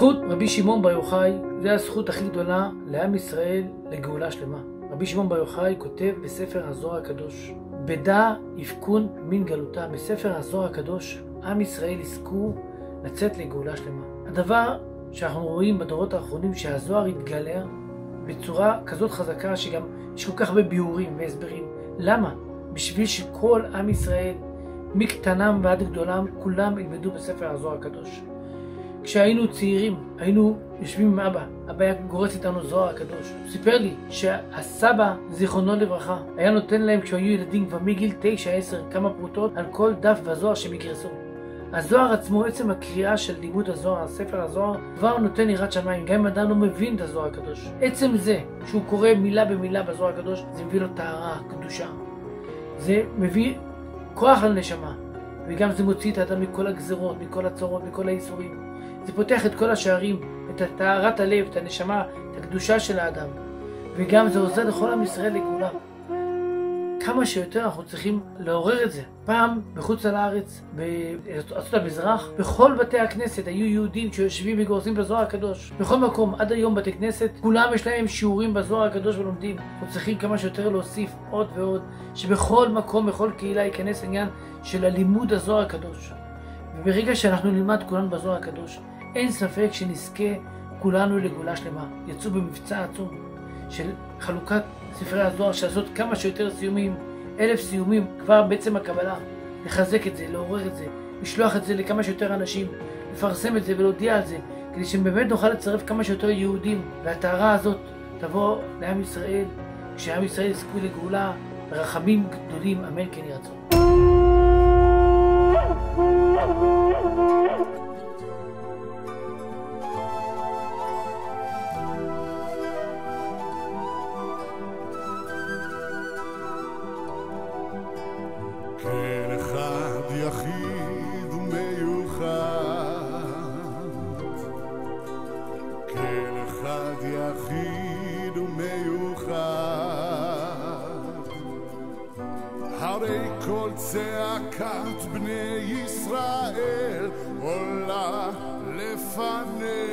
זכות רבי שמעון בר יוחאי, זה הזכות הכי גדולה לעם ישראל לגאולה שלמה. רבי שמעון בר יוחאי כותב בספר הזוהר הקדוש, בדע יפקון מן גלותה, בספר הזוהר הקדוש, עם ישראל יזכו לצאת לגאולה שלמה. הדבר שאנחנו רואים בדורות האחרונים, שהזוהר התגלה בצורה כזאת חזקה, שגם יש כל כך הרבה ביאורים והסברים. למה? בשביל שכל עם ישראל, מקטנם ועד גדולם, כולם ילמדו בספר הזוהר הקדוש. כשהיינו צעירים, היינו יושבים עם אבא, אבא היה גורס איתנו זוהר הקדוש. הוא סיפר לי שהסבא, זיכרונו לברכה, היה נותן להם כשהיו ילדים כבר מגיל 9-10 כמה פרוטות על כל דף והזוהר שהם יגרסו. הזוהר עצמו, עצם הקריאה של לימוד הזוהר, ספר הזוהר, כבר נותן יראת שמיים, גם אם אדם לא מבין את הזוהר הקדוש. עצם זה שהוא קורא מילה במילה בזוהר הקדוש, זה מביא לו טהרה, קדושה. זה מביא כוח לנשמה, וגם זה מוציא את האדם מכל הגזרות, מכל הצרות, מכל האיסורים. זה פותח את כל השערים, את טהרת הלב, את הנשמה, את הקדושה של האדם. וגם זה עוזר לכל עם ישראל לגאולה. כמה שיותר אנחנו צריכים לעורר את זה. פעם, בחוץ על הארץ, בארצות המזרח, בכל בתי הכנסת היו יהודים שיושבים וגורסים בזוהר הקדוש. בכל מקום, עד היום בתי כנסת, כולם יש להם שיעורים בזוהר הקדוש ולומדים. אנחנו צריכים כמה שיותר להוסיף עוד ועוד, שבכל מקום, בכל קהילה ייכנס עניין של הלימוד הזוהר הקדוש. וברגע שאנחנו נלמד כולנו בזוהר הקדוש, אין ספק שנזכה כולנו לגאולה שלמה. יצאו במבצע עצום של חלוקת ספרי הזוהר, של לעשות כמה שיותר סיומים, אלף סיומים כבר בעצם הקבלה, לחזק את זה, לעורר את זה, לשלוח את זה לכמה שיותר אנשים, לפרסם את זה ולהודיע על זה, כדי שבאמת נוכל לצרף כמה שיותר יהודים, והטהרה הזאת תבוא לעם ישראל, כשעם ישראל יזכו לגאולה, רחמים גדולים, אמן כן יהיה כן אחד יחיד ומיוחד, כן אחד יחיד ומיוחד, הרי כל צעקת בני ישראל עולה לפניך.